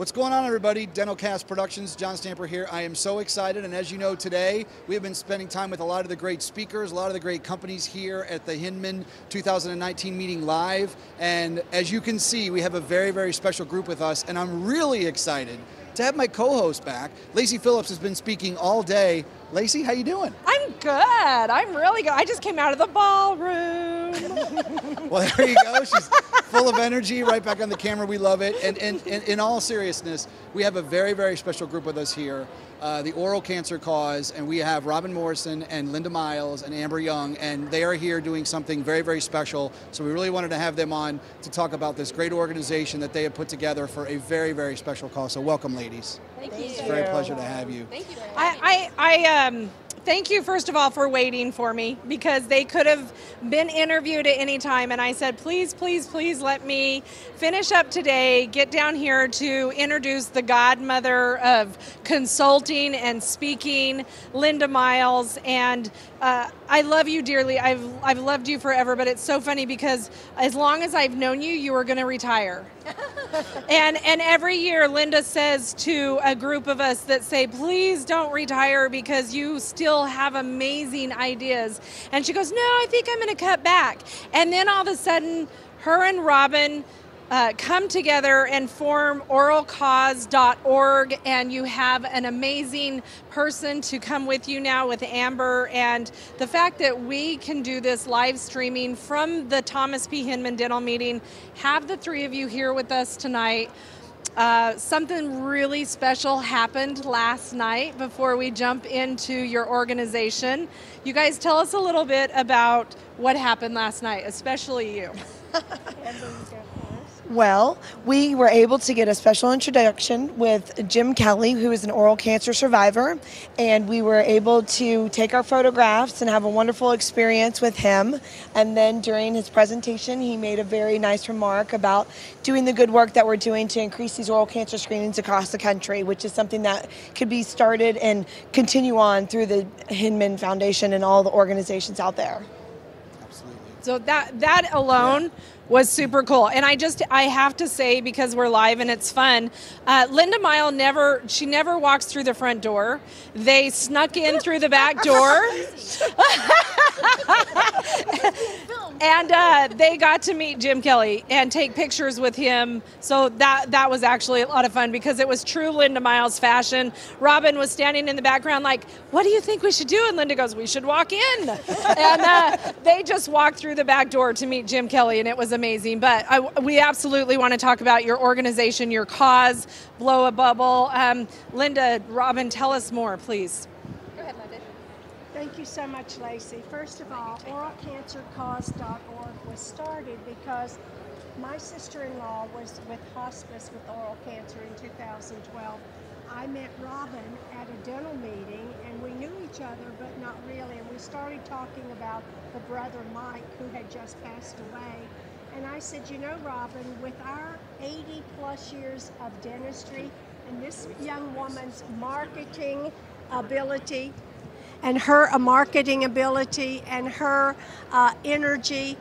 What's going on, everybody? Dentalcast Productions, John Stamper here. I am so excited, and as you know, today we have been spending time with a lot of the great speakers, a lot of the great companies here at the Hinman 2019 meeting live. And as you can see, we have a very, very special group with us, and I'm really excited to have my co-host back. Lacey Phillips has been speaking all day. Lacey, how you doing? I'm good. I'm really good. I just came out of the ballroom. well, there you go. She's full of energy, right back on the camera. We love it. And, and, and in all seriousness, we have a very, very special group with us here. Uh, the Oral Cancer Cause, and we have Robin Morrison and Linda Miles and Amber Young, and they are here doing something very, very special. So we really wanted to have them on to talk about this great organization that they have put together for a very, very special cause. So welcome, ladies. Thank you. It's a very pleasure to have you. Thank you. I, I, I um, thank you first of all for waiting for me because they could have been interviewed at any time and i said please please please let me finish up today get down here to introduce the godmother of consulting and speaking linda miles and uh, I love you dearly. I've I've loved you forever, but it's so funny because as long as I've known you, you were going to retire. and and every year Linda says to a group of us that say, "Please don't retire because you still have amazing ideas." And she goes, "No, I think I'm going to cut back." And then all of a sudden, her and Robin uh, come together and form oralcause.org and you have an amazing person to come with you now with amber and the fact that we can do this live streaming from the thomas p hinman dental meeting have the three of you here with us tonight uh, something really special happened last night before we jump into your organization. You guys tell us a little bit about what happened last night, especially you. Well, we were able to get a special introduction with Jim Kelly, who is an oral cancer survivor, and we were able to take our photographs and have a wonderful experience with him. And then during his presentation, he made a very nice remark about doing the good work that we're doing to increase these oral cancer screenings across the country, which is something that could be started and continue on through the Hinman Foundation and all the organizations out there. Absolutely. So that that alone. Yeah was super cool. And I just I have to say because we're live and it's fun. Uh, Linda Mile never she never walks through the front door. They snuck in through the back door, and uh, they got to meet Jim Kelly and take pictures with him. So that that was actually a lot of fun because it was true Linda Miles fashion. Robin was standing in the background like, "What do you think we should do?" And Linda goes, "We should walk in." and uh, they just walked through the back door to meet Jim Kelly, and it was amazing amazing. But I, we absolutely want to talk about your organization, your cause, blow a bubble. Um, Linda, Robin, tell us more, please. Go ahead, Linda. Thank you so much, Lacey. First of all, oralcancercause.org was started because my sister-in-law was with hospice with oral cancer in 2012. I met Robin at a dental meeting and we knew each other, but not really. And we started talking about the brother Mike who had just passed away. And I said, you know, Robin, with our 80 plus years of dentistry and this young woman's marketing ability and her marketing ability and her uh, energy,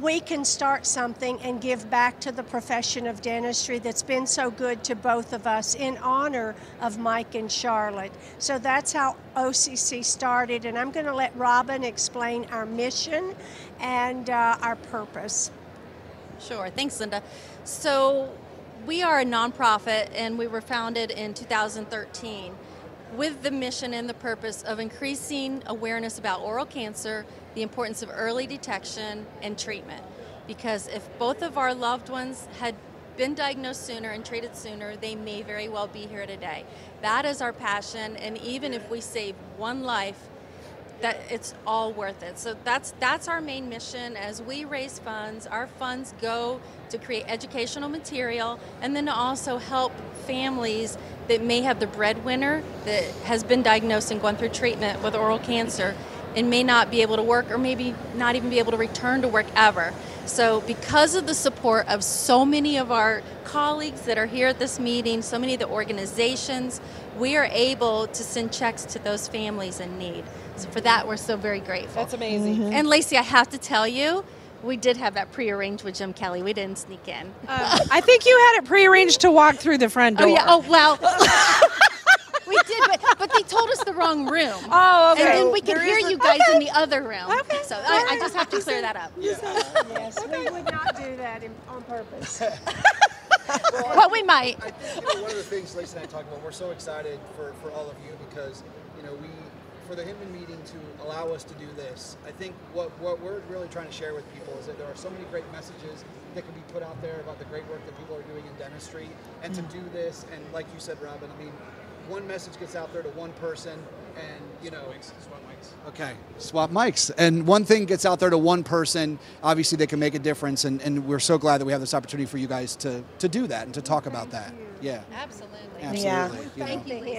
we can start something and give back to the profession of dentistry that's been so good to both of us in honor of Mike and Charlotte. So that's how OCC started, and I'm going to let Robin explain our mission and uh, our purpose. Sure. Thanks, Linda. So, we are a nonprofit and we were founded in 2013 with the mission and the purpose of increasing awareness about oral cancer, the importance of early detection and treatment. Because if both of our loved ones had been diagnosed sooner and treated sooner, they may very well be here today. That is our passion, and even if we save one life, that it's all worth it. So that's that's our main mission as we raise funds. Our funds go to create educational material and then to also help families that may have the breadwinner that has been diagnosed and gone through treatment with oral cancer and may not be able to work or maybe not even be able to return to work ever. So, because of the support of so many of our colleagues that are here at this meeting, so many of the organizations, we are able to send checks to those families in need. So, for that, we're so very grateful. That's amazing. Mm-hmm. And Lacey, I have to tell you, We did have that prearranged with Jim Kelly. We didn't sneak in. Um, I think you had it prearranged to walk through the front door. oh door. yeah. Oh well. we did, but, but they told us the wrong room. Oh, okay. And then we could There hear you guys in the other room. Okay. So I, I just have to clear that up. Yes, okay. we would not do that in, on purpose. But we might. I think you know, one of the things Lacey and I talked about, we're so excited for, for all of you because, you know, we, for the Hinman meeting to allow us to do this, I think what, what we're really trying to share with people is that there are so many great messages that can be put out there about the great work that people are doing in dentistry. And to mm. do this, and like you said, Robin, I mean, one message gets out there to one person, and, you know, Okay, swap mics. And one thing gets out there to one person, obviously they can make a difference. And, and we're so glad that we have this opportunity for you guys to, to do that and to talk about that. Yeah, Absolutely. absolutely. Yeah. you. Thank you, The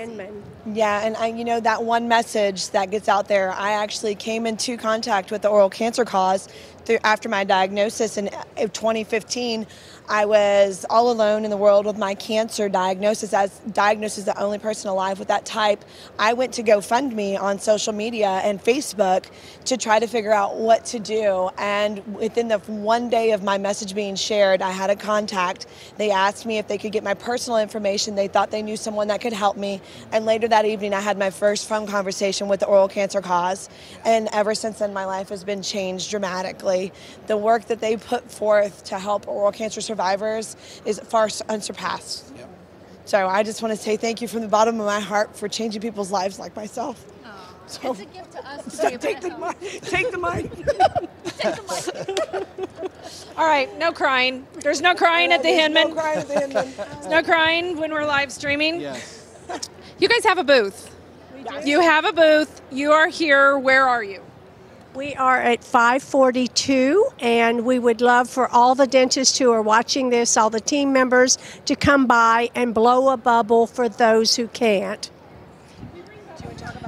Yeah, and I, you know that one message that gets out there. I actually came into contact with the oral cancer cause through after my diagnosis in uh, 2015. I was all alone in the world with my cancer diagnosis. As diagnosed as the only person alive with that type, I went to GoFundMe on social media and Facebook to try to figure out what to do. And within the one day of my message being shared, I had a contact. They asked me if they could get my personal information. They thought they knew someone that could help me. And later that evening, I had my first phone conversation with the oral cancer cause. And ever since then, my life has been changed dramatically. The work that they put forth to help oral cancer survivors is far unsurpassed. Yep. So I just want to say thank you from the bottom of my heart for changing people's lives like myself. It's a gift to us to be able Take the mic. Take the mic. Take the mic. All right, no crying. There's no crying at the There's no crying at the Hinman. No crying when we're live streaming. Yes. You guys have a booth. You have a booth. You are here. Where are you? We are at 542, and we would love for all the dentists who are watching this, all the team members, to come by and blow a bubble for those who can't.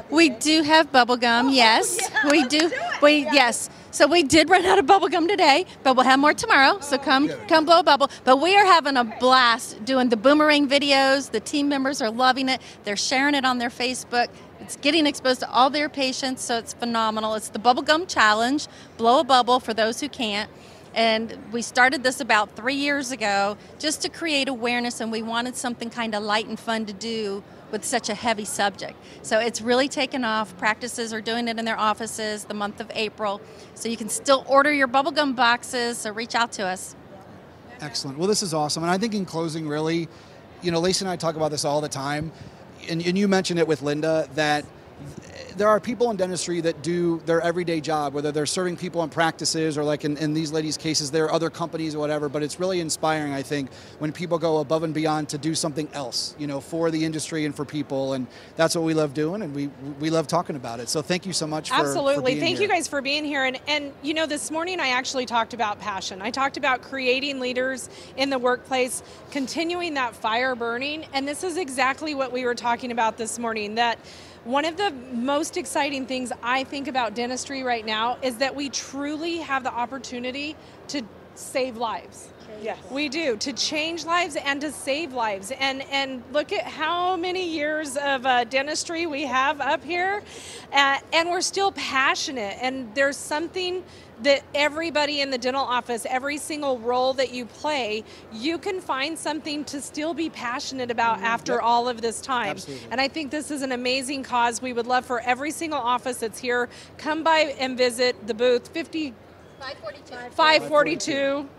We do have bubble gum, oh, yes. we do. We yes. So we did run out of bubble gum today, but we'll have more tomorrow. So oh, come come blow a bubble. But we are having a blast doing the boomerang videos. The team members are loving it. They're sharing it on their Facebook. It's getting exposed to all their patients, so it's phenomenal. It's the bubble gum challenge. Blow a bubble for those who can't. And we started this about three years ago just to create awareness, and we wanted something kind of light and fun to do with such a heavy subject. So it's really taken off. Practices are doing it in their offices the month of April. So you can still order your bubblegum boxes, so reach out to us. Excellent. Well, this is awesome. And I think in closing, really, you know, Lacey and I talk about this all the time. And, and you mentioned it with Linda that there are people in dentistry that do their everyday job, whether they're serving people in practices or like in, in these ladies' cases, there are other companies or whatever. But it's really inspiring, I think, when people go above and beyond to do something else, you know, for the industry and for people. And that's what we love doing, and we we love talking about it. So thank you so much. For, for Absolutely. being Thank here. you guys for being here. And and you know, this morning I actually talked about passion. I talked about creating leaders in the workplace, continuing that fire burning, and this is exactly what we were talking about this morning. That one of the most exciting things I think about dentistry right now is that we truly have the opportunity to save lives. Yes. We do to change lives and to save lives. And and look at how many years of uh, dentistry we have up here, uh, and we're still passionate. And there's something that everybody in the dental office, every single role that you play, you can find something to still be passionate about after Yep. all of this time. Absolutely. And I think this is an amazing cause. We would love for every single office that's here come by and visit the booth 50 542. 542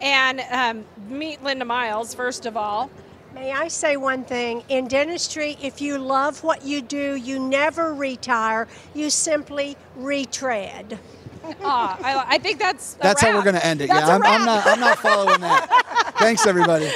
and um, meet Linda Miles first of all. May I say one thing? In dentistry, if you love what you do, you never retire, you simply retread. Ah, I, I think that's a That's how we're going to end it. That's yeah, a I'm, I'm not. I'm not following that. Thanks, everybody.